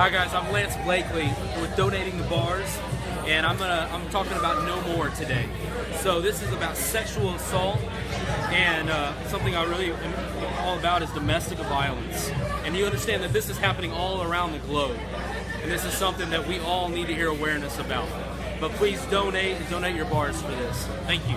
Hi guys, I'm Lance Blakely with Donating the Bars, and I'm gonna I'm talking about no more today. So this is about sexual assault, and uh, something I really am all about is domestic violence. And you understand that this is happening all around the globe, and this is something that we all need to hear awareness about. But please donate and donate your bars for this. Thank you.